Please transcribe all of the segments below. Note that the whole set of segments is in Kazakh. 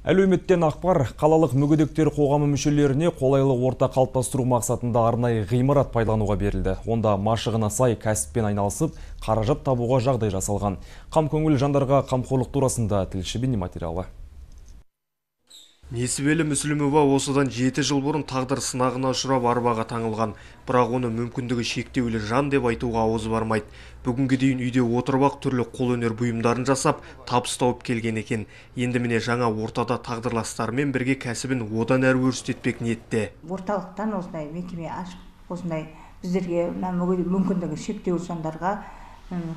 Әлеуметтен ақпар қалалық мүгедектер қоғамы мүшелеріне қолайлы орта қалыптастыру мақсатында арнайы ғимарат пайдалануға берілді. Онда машығына сай кәсіппен айналысып, қаражат табуға жағдай жасалған. Қамкөңіл жандарға қамқорлық турасында тілші бейнематериалы. Несібелі Мүсілімова осыдан жеті жыл бұрын тағдыр сынағына ұшырап арбаға таңылған. Бірақ оны мүмкіндігі шектеулі жан деп айтуға ауыз бармайды. Бүгінге дейін үйде отырып ақ түрлі қолөнер бұйымдарын жасап, табыс тауып келген екен. Енді міне жаңа ортада тағдырластарымен бірге кәсібін одан әрі өрістетпек ниетте. орталықтан осындай мекеме ашып осындай біздерге мына мүмкіндігі шектеулі жандарға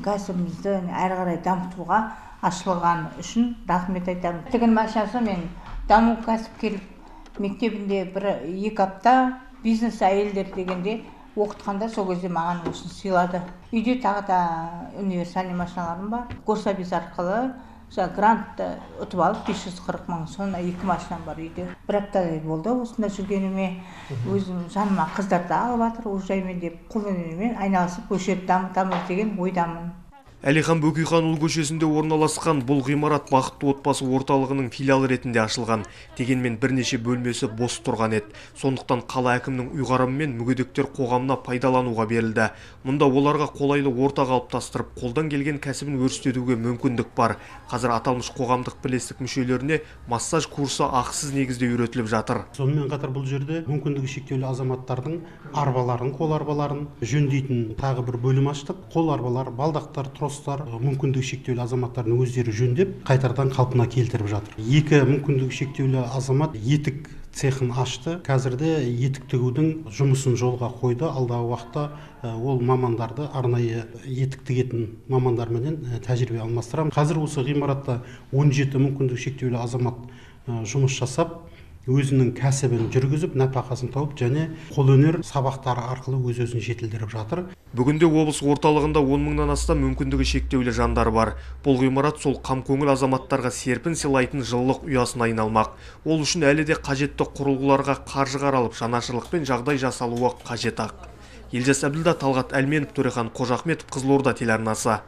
кәсібімізді әрі қарай дамытуға ашылғаны үшін рахмет айтамын тігін машинасы мен даму кәсіпкерлік мектебінде бір екі апта бизнес әйелдер дегенде оқытқанда сол кезде маған осыны сыйлады. Үйде тағы да универсальный машиналарым бар. Горсобиз арқылы жаңағы грантты ұтып алып бес жүз қырық мың соны екі машинам бар үйде. Бір аптадай болды осында жүргеніме. Өзім жаныма қыздарды алып жатыр уже жаймен деп қолөнермен айналысып көше жерді дамытамыз деген ойдамын. Әлихан Бөкейханұлы көшесінде орналасқан бұл ғимарат бақытты отбасы орталығының филиалы ретінде ашылған. Дегенмен бірнеше бөлмесі бос тұрған еді. Сондықтан қала әкімінің ұйғарымымен мүгедектер қоғамына пайдалануға берілді. Мұнда оларға қолайлы орта қалыптастырып, қолдан келген кәсібін өрістетуге мүмкіндік бар. Қазір аталмыш қоғамдық бірлестік мүшелеріне массаж курсы ақысыз негізде үйретіліп жатыр. сонымен қатар бұл жерде мүмкіндігі шектеулі азаматтардың арбаларын қол арбаларын жөндейтін тағы бір бөлім аштық қол арбалар балдақтар тростар мүмкіндігі шектеулі азаматтардың өздері жөндеп қайтардан қалпына келтіріп жатыр. Екі мүмкіндігі шектеулі азамат етік цехын ашты. Қазірде етік тігудің жұмысын жолға қойды. Алдағы уақытта ә, ол мамандарды арнайы етік тігетін мамандарменен ә, тәжірибе алмастырамыз қазір осы ғимаратта 17 мүмкіндігі шектеулі азамат жұмыс жасап өзінің кәсібін жүргізіп нәпақасын тауып және қолөнер сабақтары арқылы өз өзін жетілдіріп жатыр Бүгінде облыс орталығында 10 мыңнан астам мүмкіндігі шектеулі жандар бар. Бұл ғимарат сол қамкөңіл азаматтарға серпін сыйлайтын жылылық ұясына айналмақ. Ол үшін әлі де қажетті құрылғыларға қаржы қаралып, жанашырлықпен жағдай жасалуы қажет ақ. Елжас Әбділда, Талғат Әлменов, Төрехан Қожахметов, Қызылорда телеарнасы.